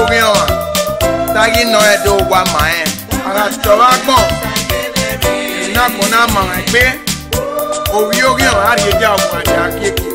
orin ọ̀ràn táyé nà ẹ̀dọ̀ wà mà ẹ̀. Ara tọ́ra gbọ̀n ìnákùnà mọ̀ràn pé orí orin ọ̀ràn àríyá ọ̀gbọ̀n àti akéèké.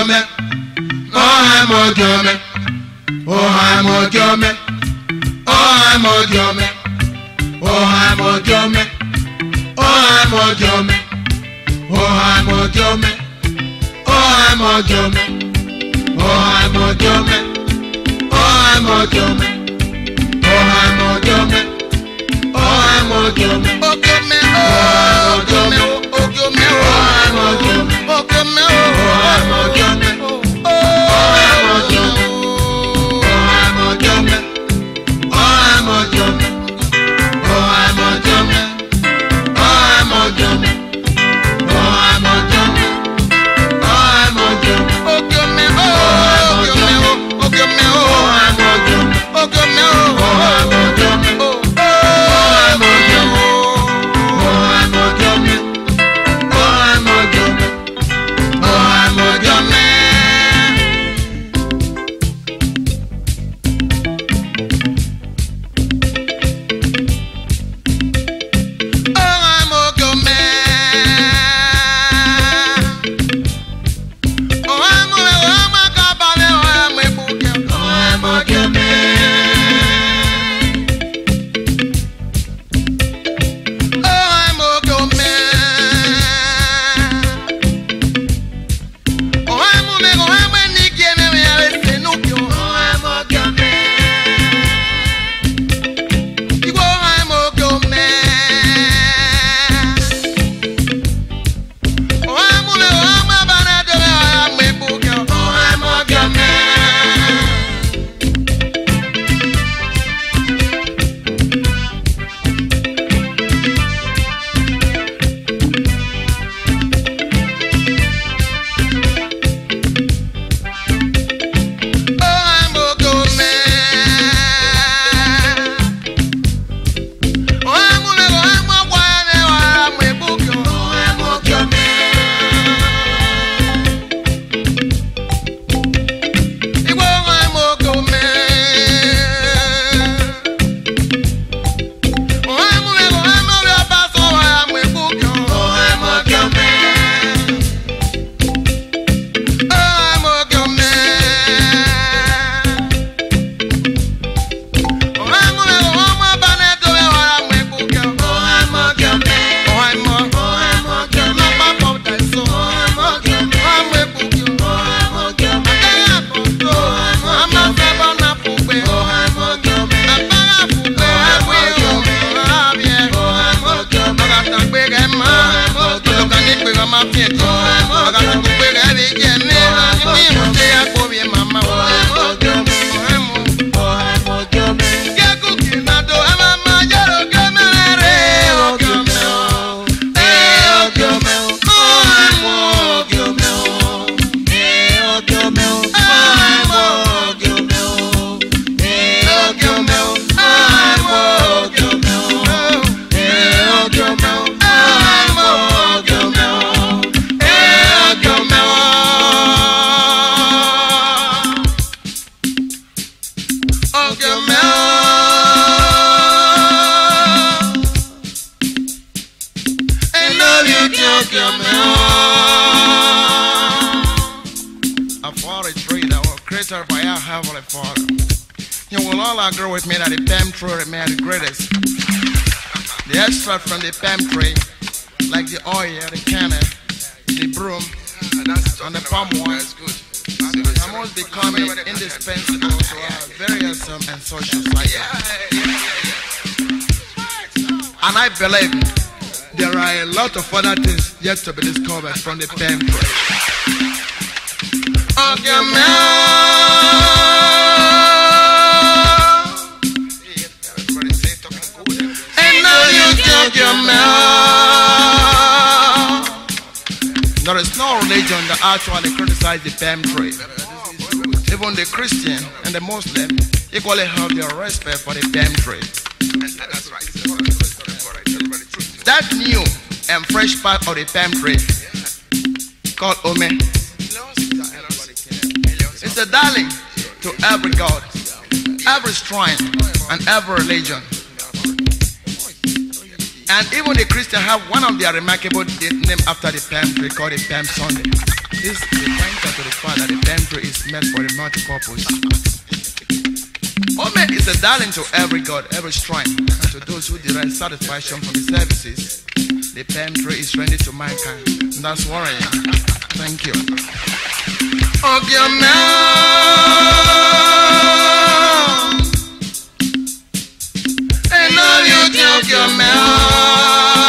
Oha mogiome, oha mogiome, oha mogiome, oha mogiome, oha mogiome, oha mogiome, oha mogiome, oha mogiome, oha mogiome, oha mogiome, oha mogiome, oha mogiome. Ogome o, ogome oh, I'm a young man. From the palm tree, like the oil, the kernel, the broom, and the palm wine, are most becoming indispensable to our various um, and social cycle. And I believe there are a lot of other things yet to be discovered from the palm There is no religion that actually criticizes the palm tree. Even the Christian and the Muslim equally have their respect for the palm tree. That new and fresh part of the palm tree called Ome is a darling to every god, every shrine, and every religion. And even the Christian have one of their remarkable name after the palm called the Palm Sunday. This is pointer to the fact that the palm is meant for a multi-purpose. Ome is a darling to every god, every shrine, and to those who derive satisfaction from the services. The palm is ready to mankind. And that's warrior. Thank you. Ogiomel. Love you, Ogiomel.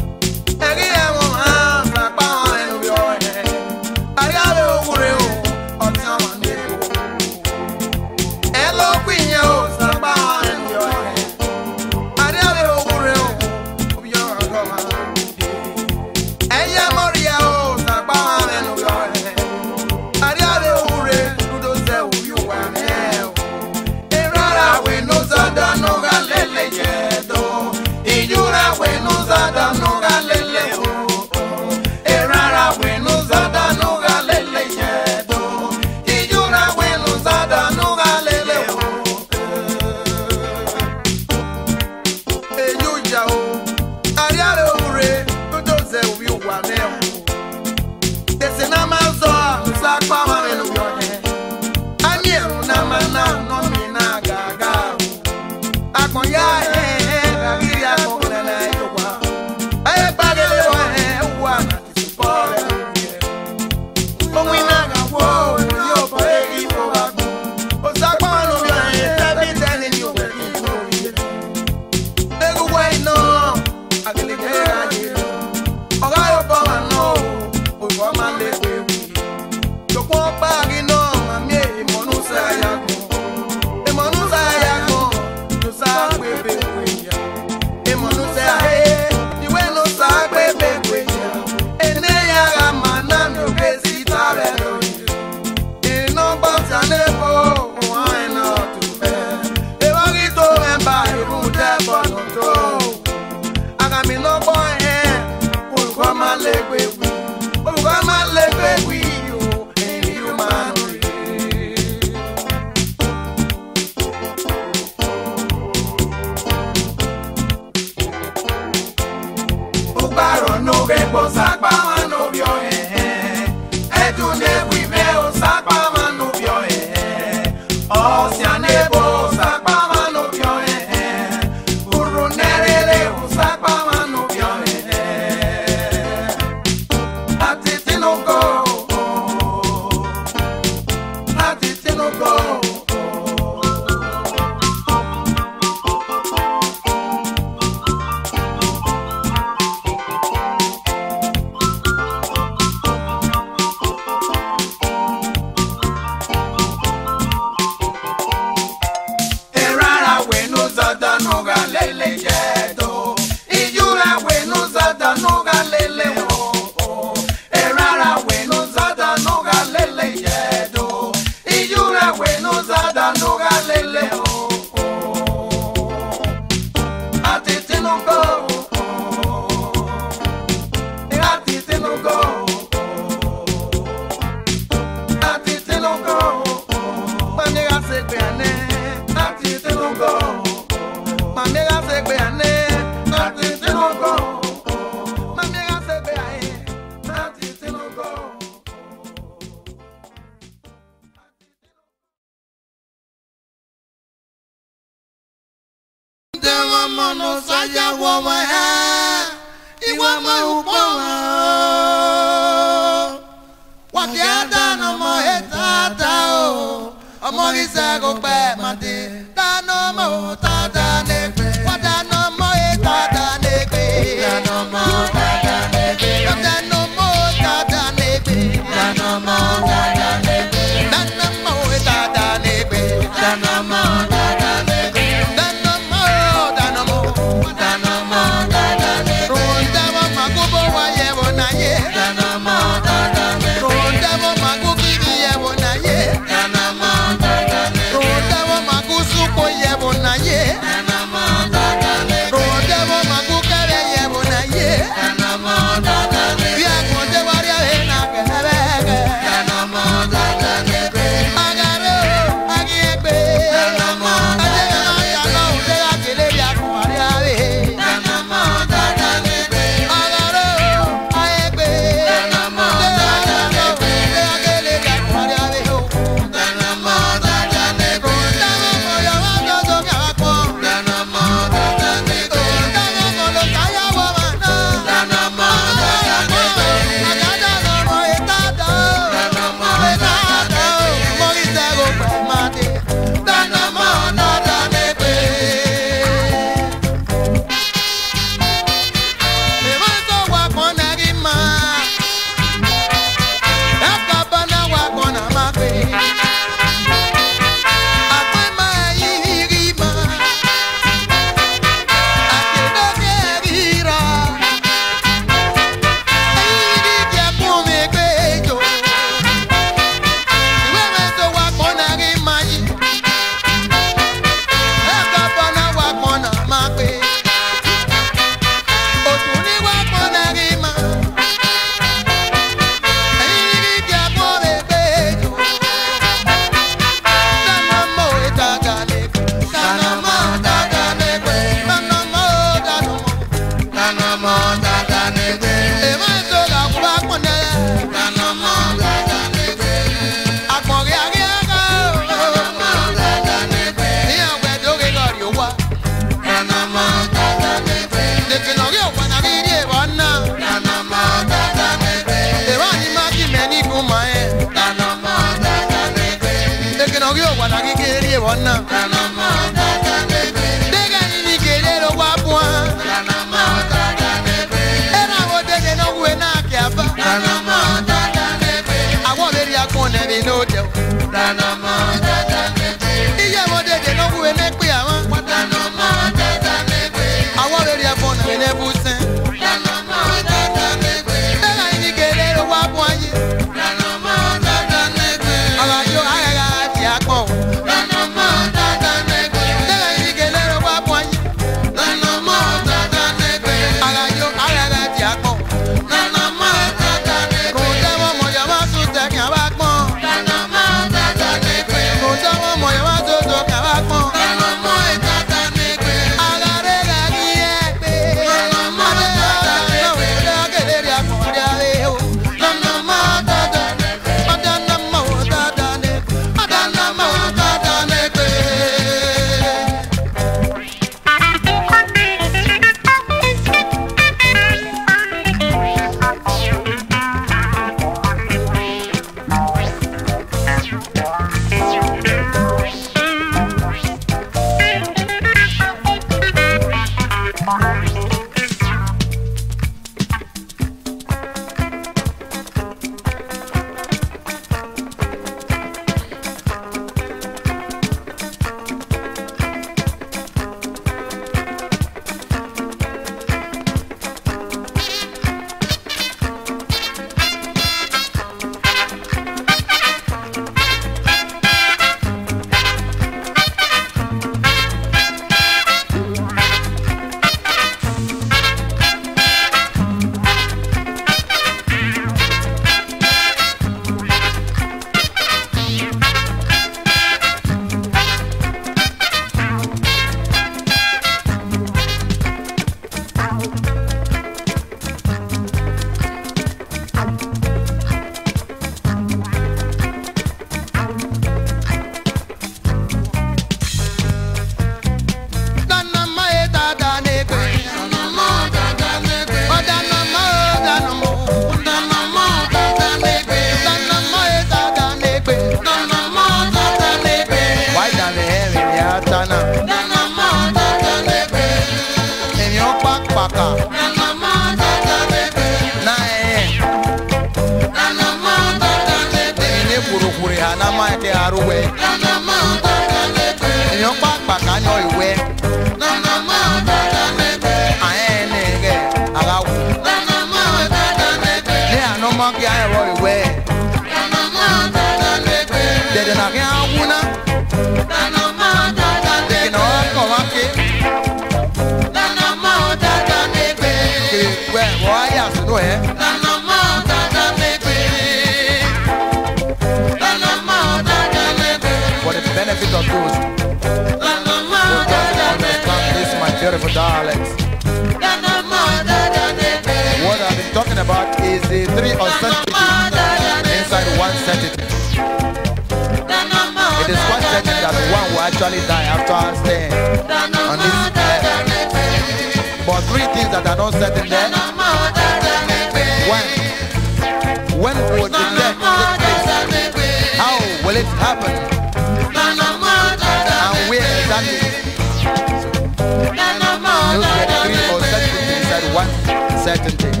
Certainty.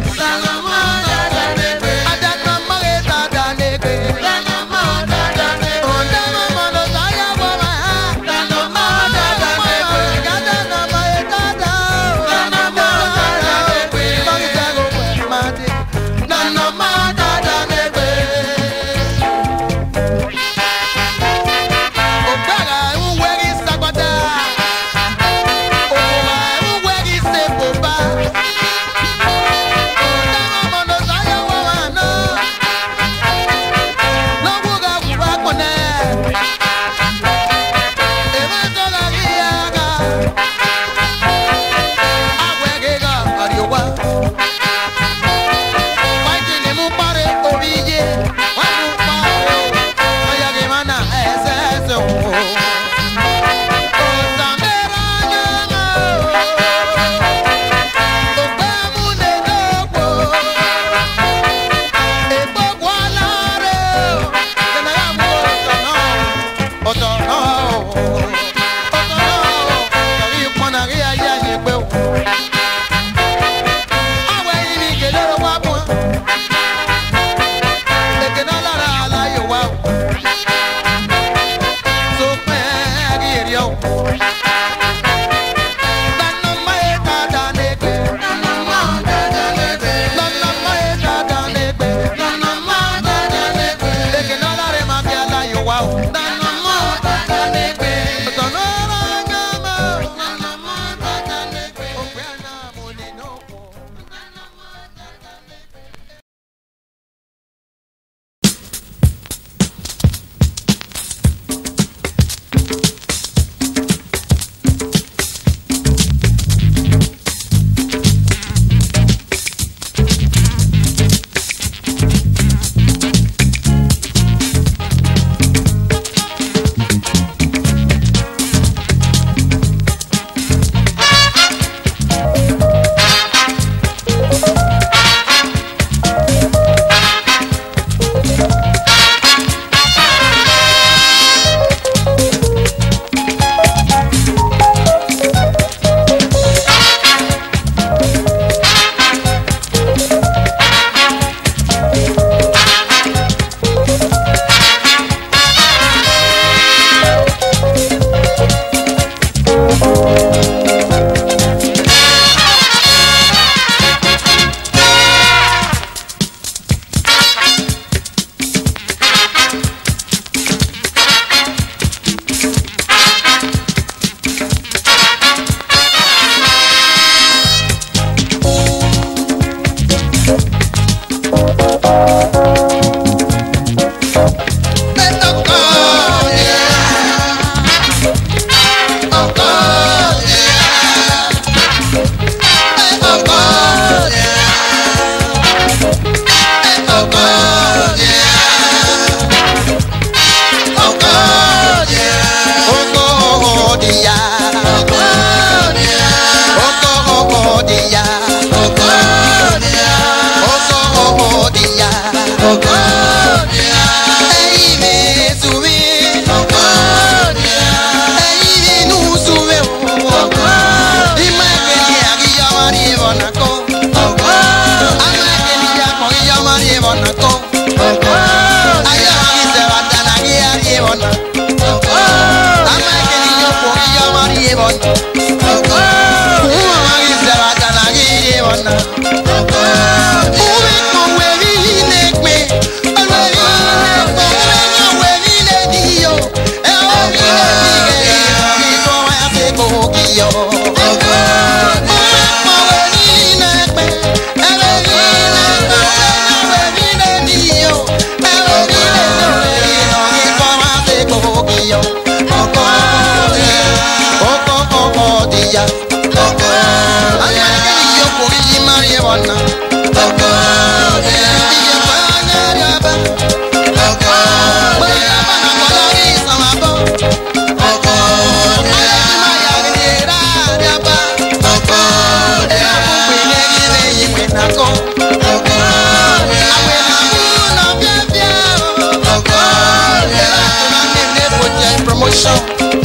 Ya